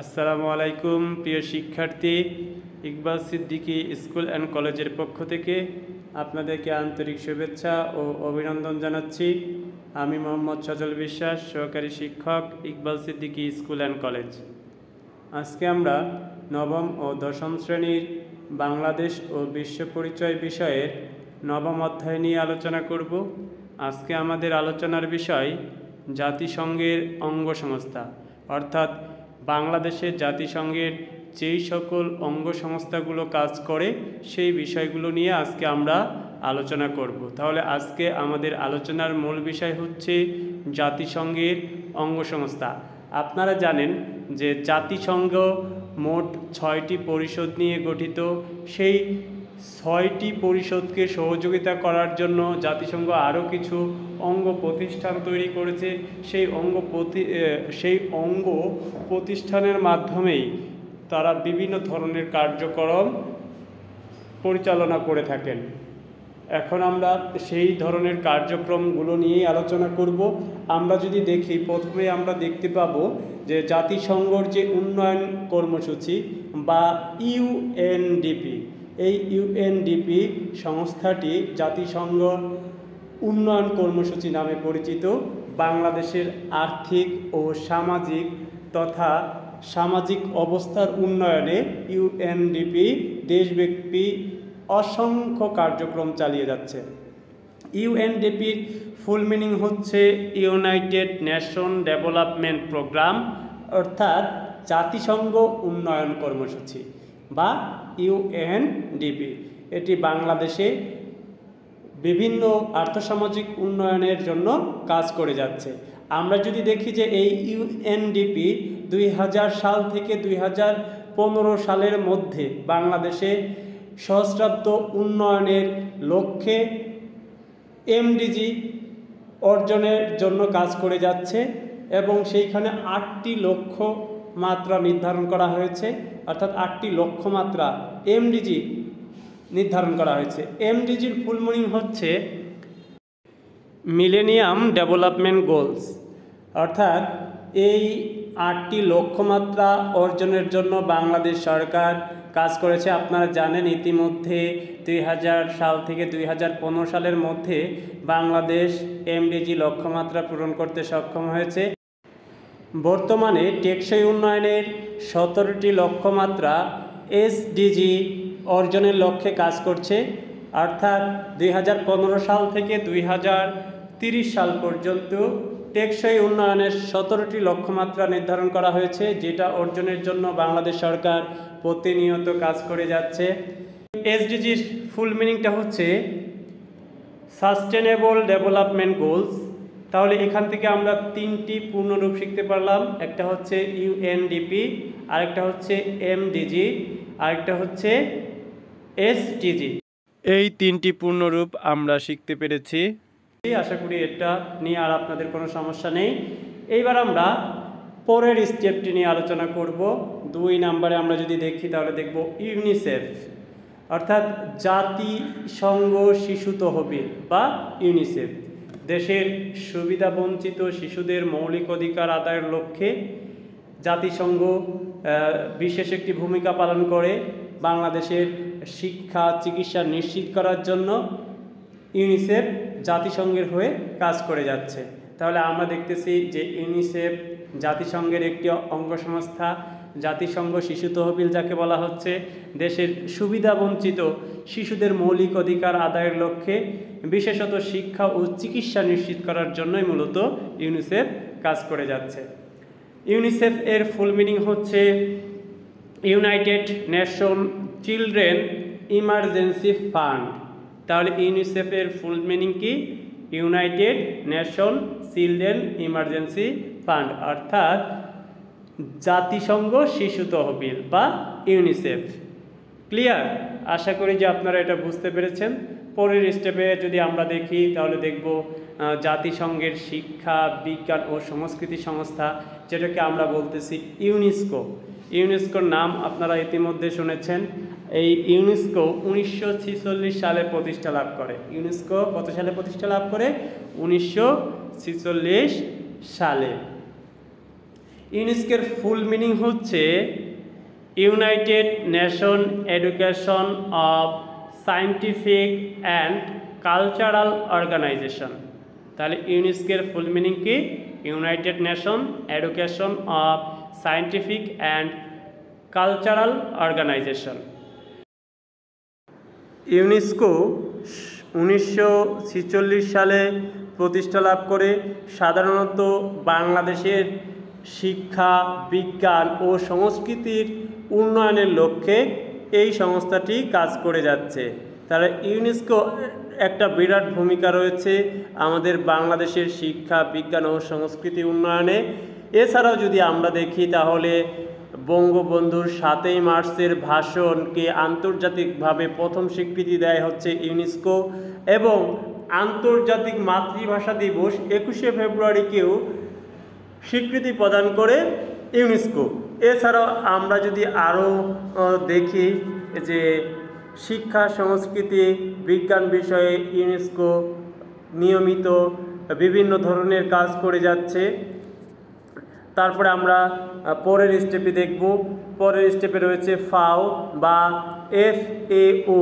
আসসালামু আলাইকুম, প্রিয় শিক্ষার্থী, ইকবাল সিদ্দিকী স্কুল অ্যান্ড কলেজের পক্ষ থেকে আপনাদেরকে আন্তরিক শুভেচ্ছা ও অভিনন্দন জানাচ্ছি। আমি মোহাম্মদ সজল বিশ্বাস, সহকারী শিক্ষক, Iqbal Siddiqui school and college. আজকে আমরা নবম ও দশম শ্রেণির বাংলাদেশ ও বিশ্ব পরিচয় বিষয়ের নবম অধ্যায় নিয়ে আলোচনা করব। আজকে আমাদের আলোচনার বিষয় জাতিসংঘের অঙ্গ সংস্থা অর্থাৎ বাংলাদেশের জাতিসংঘের যেই সকল অঙ্গ সংস্থাগুলো কাজ করে, সেই বিষয়গুলো নিয়ে আজকে আমরা আলোচনা করব। তাহলে আজকে আমাদের আলোচনার মূল বিষয় হচ্ছে জাতিসংঘের অঙ্গ সংস্থা আপনারা জানেন যে জাতিসংঘ মোট ছয়টি পরিষদ নিয়ে গঠিত। সেই ছয়টি পরিষদকে সহযোগিতা করার জন্য জাতিসংঘ আরও কিছু অঙ্গ প্রতিষ্ঠান তৈরি করেছে, সেই অঙ্গ প্রতি সেই অঙ্গ প্রতিষ্ঠানের মাধ্যমেই তারা বিভিন্ন ধরনের কার্যক্রম পরিচালনা করে থাকেন। এখন আমরা সেই ধরনের কার্যক্রমগুলো নিয়েই আলোচনা করব। আমরা যদি দেখি, প্রথমে আমরা দেখতে পাব যে জাতিসংঘর যে উন্নয়ন কর্মসূচি বা ইউএনডিপি, এই ইউএনডিপি সংস্থাটি জাতিসংঘ উন্নয়ন কর্মসূচি নামে পরিচিত বাংলাদেশের আর্থিক ও সামাজিক তথা সামাজিক অবস্থার উন্নয়নে ইউএনডিপি দেশব্যাপী অসংখ্য কার্যক্রম চালিয়ে যাচ্ছে। ইউএনডিপির ফুল মিনিং হচ্ছে ইউনাইটেড নেশন ডেভেলপমেন্ট প্রোগ্রাম, অর্থাৎ জাতিসংঘ উন্নয়ন কর্মসূচি, বা ইউএনডিপি। এটি বাংলাদেশে বিভিন্ন আর্থসামাজিক উন্নয়নের জন্য কাজ করে যাচ্ছে। আমরা যদি দেখি যে এই ইউএনডিপি দুই হাজার সাল থেকে দুই হাজার পনেরো সালের মধ্যে বাংলাদেশে সহস্রাব্দ উন্নয়নের লক্ষ্যে এমডিজি অর্জনের জন্য কাজ করে যাচ্ছে এবং সেইখানে আটটি লক্ষ্য মাত্রা নির্ধারণ করা হয়েছে। অর্থাৎ আটটি লক্ষ্যমাত্রা এমডিজি নির্ধারণ করা হয়েছে। এমডিজির ফুল মিনিং হচ্ছে মিলেনিয়াম ডেভেলপমেন্ট গোলস অর্থাৎ এই আটটি লক্ষ্যমাত্রা অর্জনের জন্য বাংলাদেশ সরকার কাজ করেছে। আপনারা জানেন ইতিমধ্যে দুই হাজার সাল থেকে দুই হাজার পনেরো সালের মধ্যে বাংলাদেশ এমডিজি লক্ষ্যমাত্রা পূরণ করতে সক্ষম হয়েছে। বর্তমানে টেকসই উন্নয়নের সতেরোটি লক্ষ্যমাত্রা এসডিজি অর্জনের লক্ষ্যে কাজ করছে। অর্থাৎ দুই হাজার পনেরো সাল থেকে দুই সাল পর্যন্ত টেকসই উন্নয়নের সতেরোটি লক্ষ্যমাত্রা নির্ধারণ করা হয়েছে, যেটা অর্জনের জন্য বাংলাদেশ সরকার প্রতিনিয়ত কাজ করে যাচ্ছে। এসডিজির ফুল মিনিংটা হচ্ছে সাস্টেনেবল ডেভেলপমেন্ট গোলস তাহলে এখান থেকে আমরা তিনটি পূর্ণরূপ শিখতে পারলাম। একটা হচ্ছে ইউএনডিপি আরেকটা হচ্ছে এমডিজি আরেকটা হচ্ছে এসডিজি এই তিনটি পূর্ণরূপ আমরা শিখতে পেরেছি। আশা করি এটা নিয়ে আর আপনাদের কোনো সমস্যা নেই। এইবার আমরা পরের স্টেপটি নিয়ে আলোচনা করব। দুই নাম্বারে আমরা যদি দেখি তাহলে দেখব ইউনিসেফ। অর্থাৎ জাতিসংঘ শিশু তহবিল বা ইউনিসেফ। দেশের সুবিধাবঞ্চিত শিশুদের মৌলিক অধিকার আদায়ের লক্ষ্যে জাতিসংঘ বিশেষ একটি ভূমিকা পালন করে। বাংলাদেশের শিক্ষা, চিকিৎসা নিশ্চিত করার জন্য ইউনিসেফ জাতিসংঘের হয়ে কাজ করে যাচ্ছে। তাহলে আমরা দেখতেছি যে ইউনিসেফ জাতিসংঘের একটি অঙ্গসংস্থা জাতিসংঘ শিশু তহবিল যাকে বলা হচ্ছে, দেশের সুবিধাবঞ্চিত শিশুদের মৌলিক অধিকার আদায়ের লক্ষ্যে বিশেষত শিক্ষা ও চিকিৎসা নিশ্চিত করার জন্যই মূলত ইউনিসেফ কাজ করে যাচ্ছে। ইউনিসেফ এর ফুল মিনিং হচ্ছে United Nation Children Emergency Fund তাহলে ইউনিসেফের ফুল মিনিং কি? United Nation Children Emergency Fund অর্থাৎ জাতিসংঘ শিশু তহবিল বা ইউনিসেফ ক্লিয়ার আশা করি যে আপনারা এটা বুঝতে পেরেছেন। পরের স্টেপে যদি আমরা দেখি, তাহলে দেখব জাতিসংঘের শিক্ষা, বিজ্ঞান ও সংস্কৃতি সংস্থা, যেটাকে আমরা বলতেছি ইউনেস্কো ইউনেস্কোর নাম আপনারা ইতিমধ্যে শুনেছেন। এই ইউনেস্কো উনিশশো ছেচল্লিশ সালে প্রতিষ্ঠা লাভ করে। ইউনেস্কো কত সালে প্রতিষ্ঠা লাভ করে? উনিশশো সালে। ইউনেস্কোর ফুল মিনিং হচ্ছে United Nation Education of Scientific and Cultural Organization. তাহলে ইউনেস্কোর ফুল মিনিং কি? United Nation Education of Scientific and Cultural Organization. UNESCO উনিশশো ছেচল্লিশ সালে প্রতিষ্ঠা লাভ করে সাধারণত বাংলাদেশের শিক্ষা, বিজ্ঞান ও সংস্কৃতির উন্নয়নের লক্ষ্যে এই সংস্থাটি কাজ করে যাচ্ছে। তারা ইউনেস্কো একটা বিরাট ভূমিকা রয়েছে আমাদের বাংলাদেশের শিক্ষা, বিজ্ঞান ও সংস্কৃতি উন্নয়নে। এছাড়াও যদি আমরা দেখি তাহলে বঙ্গবন্ধুর সাতই মার্চের ভাষণকে আন্তর্জাতিকভাবে প্রথম স্বীকৃতি দেয় হচ্ছে ইউনেস্কো এবং আন্তর্জাতিক মাতৃভাষা দিবস একুশে ফেব্রুয়ারিকেও স্বীকৃতি প্রদান করে ইউনেস্কো। এছাড়াও আমরা যদি আরও দেখি যে শিক্ষা, সংস্কৃতি, বিজ্ঞান বিষয়ে ইউনেস্কো নিয়মিত বিভিন্ন ধরনের কাজ করে যাচ্ছে। তারপরে আমরা পরের স্টেপে দেখব। পরের স্টেপে রয়েছে ফাও বা এফ এ ও,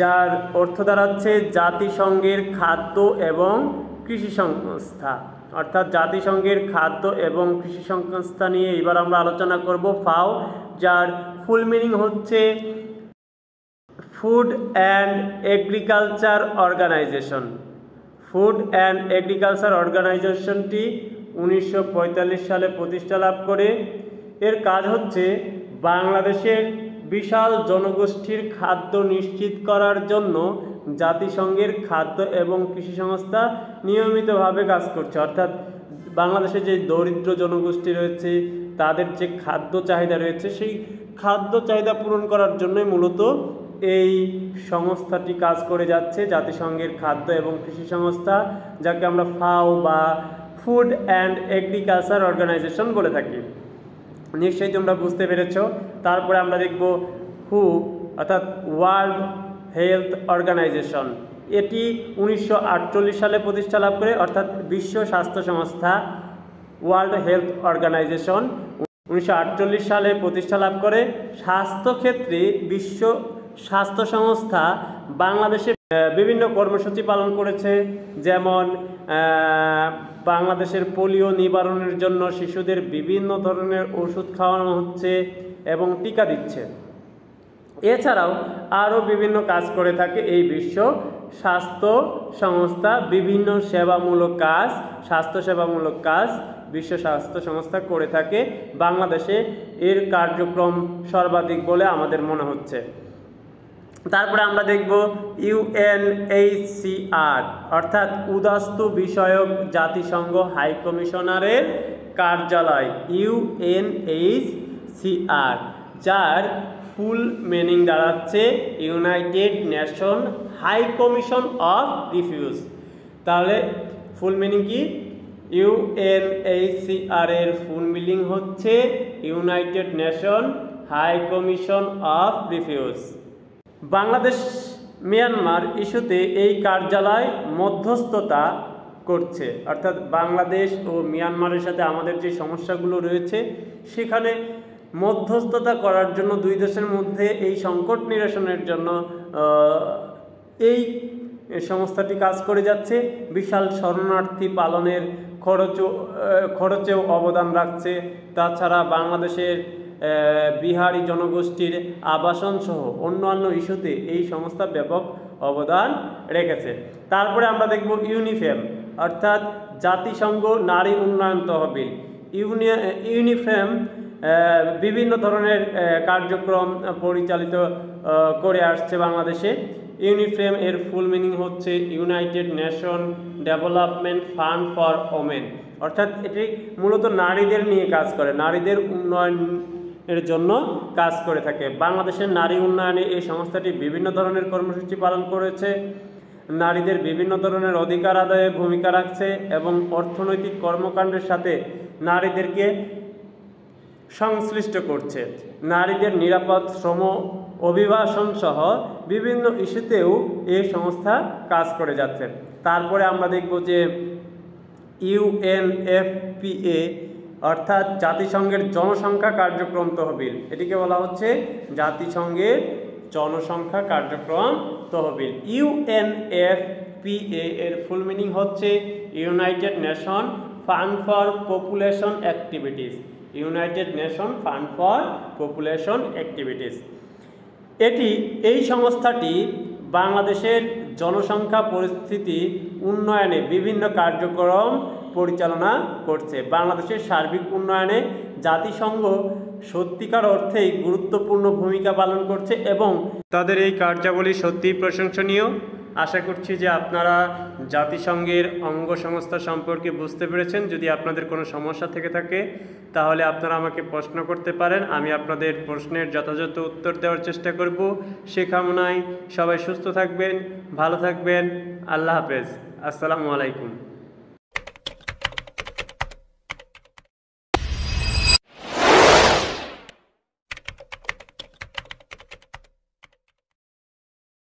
যার অর্থ দাঁড়াচ্ছে জাতিসংঘের খাদ্য এবং কৃষি সংস্থা। অর্থাৎ জাতিসংঘের খাদ্য এবং কৃষি সংস্থা নিয়ে এবার আমরা আলোচনা করব ফাও, যার ফুল মিনিং হচ্ছে Food and Agriculture Organization Food and Agriculture অর্গানাইজেশনটি উনিশশো পঁয়তাল্লিশ সালে প্রতিষ্ঠা লাভ করে। এর কাজ হচ্ছে বাংলাদেশের বিশাল জনগোষ্ঠীর খাদ্য নিশ্চিত করার জন্য জাতিসংঘের খাদ্য এবং কৃষি সংস্থা নিয়মিতভাবে কাজ করছে। অর্থাৎ বাংলাদেশে যে দরিদ্র জনগোষ্ঠী রয়েছে, তাদের যে খাদ্য চাহিদা রয়েছে, সেই খাদ্য চাহিদা পূরণ করার জন্যই মূলত এই সংস্থাটি কাজ করে যাচ্ছে। জাতিসংঘের খাদ্য এবং কৃষি সংস্থা, যাকে আমরা ফাও বা ফুড অ্যান্ড এগ্রিকালচার অর্গানাইজেশন বলে থাকি। নিশ্চয়ই তোমরা বুঝতে পেরেছ। তারপরে আমরা দেখব হু, অর্থাৎ ওয়ার্ল্ড হেলথ অর্গানাইজেশন। এটি উনিশশো আটচল্লিশ সালে প্রতিষ্ঠা লাভ করে, অর্থাৎ বিশ্ব স্বাস্থ্য সংস্থা ওয়ার্ল্ড হেলথ অর্গানাইজেশন উনিশশো আটচল্লিশ সালে প্রতিষ্ঠা লাভ করে। স্বাস্থ্যক্ষেত্রে বিশ্ব স্বাস্থ্য সংস্থা বাংলাদেশে বিভিন্ন কর্মসূচি পালন করেছে, যেমন বাংলাদেশের পোলিও নিবারণের জন্য শিশুদের বিভিন্ন ধরনের ওষুধ খাওয়ানো হচ্ছে এবং টিকা দিচ্ছে। এছাড়াও আরও বিভিন্ন কাজ করে থাকে এই বিশ্ব স্বাস্থ্য সংস্থা, বিভিন্ন সেবামূলক কাজ, স্বাস্থ্য সেবামূলক কাজ বিশ্ব স্বাস্থ্য সংস্থা করে থাকে। বাংলাদেশে এর কার্যক্রম সর্বাধিক বলে আমাদের মনে হচ্ছে। তারপরে আমরা দেখব ইউএনএইচসিআর অর্থাৎ উদাস্তু বিষয়ক জাতিসংঘ হাই কমিশনারের কার্যালয় ইউএনএইচসিআর যার ফুল মিনিং দাঁড়াচ্ছে United Nation High Commission of refuge. তাহলে ফুল মিনিং কি? ইউএনএইচসিআর এর ফুল মিনিং হচ্ছে United Nation High Commission of refuge. Bangladesh Myanmar ইস্যুতে এই কার্যালয় মধ্যস্থতা করছে। অর্থাৎ বাংলাদেশ ও মিয়ানমারের সাথে আমাদের যে সমস্যাগুলো রয়েছে, সেখানে মধ্যস্থতা করার জন্য দুই দেশের মধ্যে এই সংকট নিরসনের জন্য এই সংস্থাটি কাজ করে যাচ্ছে। বিশাল শরণার্থী পালনের খরচও খরচেও অবদান রাখছে। তাছাড়া বাংলাদেশের বিহারি জনগোষ্ঠীর আবাসন সহ অন্যান্য ইস্যুতে এই সংস্থা ব্যাপক অবদান রেখেছে। তারপরে আমরা দেখব ইউনিফেম, অর্থাৎ জাতিসংঘ নারী উন্নয়ন তহবিল। ইউনিয়া ইউনিফেম বিভিন্ন ধরনের কার্যক্রম পরিচালিত করে আসছে বাংলাদেশে। ইউনিফ্রেম এর ফুল মিনিং হচ্ছে United Nation Development Fund for Women. অর্থাৎ এটি মূলত নারীদের নিয়ে কাজ করে, নারীদের উন্নয়ন এর জন্য কাজ করে থাকে। বাংলাদেশের নারী উন্নয়নে এই সংস্থাটি বিভিন্ন ধরনের কর্মসূচি পালন করেছে। নারীদের বিভিন্ন ধরনের অধিকার আদায়ে ভূমিকা রাখছে এবং অর্থনৈতিক কর্মকাণ্ডের সাথে নারীদেরকে সংশ্লিষ্ট করছে। নারীদের নিরাপদ, শ্রম, অভিবাসন সহ বিভিন্ন ইস্যুতেও এই সংস্থা কাজ করে যাচ্ছে। তারপরে আমরা দেখব যে ইউএনএফপিএ অর্থাৎ জাতিসংঘের জনসংখ্যা কার্যক্রম তহবিল। এটিকে বলা হচ্ছে জাতিসংঘের জনসংখ্যা কার্যক্রম তহবিল। ইউএনএফপিএ এর ফুল মিনিং হচ্ছে United Nation Fund for Population Activities. United Nation Fund for Population Activities. এটি, এই সংস্থাটি বাংলাদেশের জনসংখ্যা পরিস্থিতি উন্নয়নে বিভিন্ন কার্যক্রম পরিচালনা করছে। বাংলাদেশের সার্বিক উন্নয়নে জাতিসংঘ সত্যিকার অর্থেই গুরুত্বপূর্ণ ভূমিকা পালন করছে এবং তাদের এই কার্যাবলী সত্যিই প্রশংসনীয়। আশা করছি যে আপনারা জাতিসংঘের অঙ্গ সংস্থা সম্পর্কে বুঝতে পেরেছেন। যদি আপনাদের কোনো সমস্যা থেকে থাকে, তাহলে আপনারা আমাকে প্রশ্ন করতে পারেন। আমি আপনাদের প্রশ্নের যথাযথ উত্তর দেওয়ার চেষ্টা করব। সে কামনায় সবাই সুস্থ থাকবেন, ভালো থাকবেন। আল্লাহ হাফেজ। আসসালামু আলাইকুম।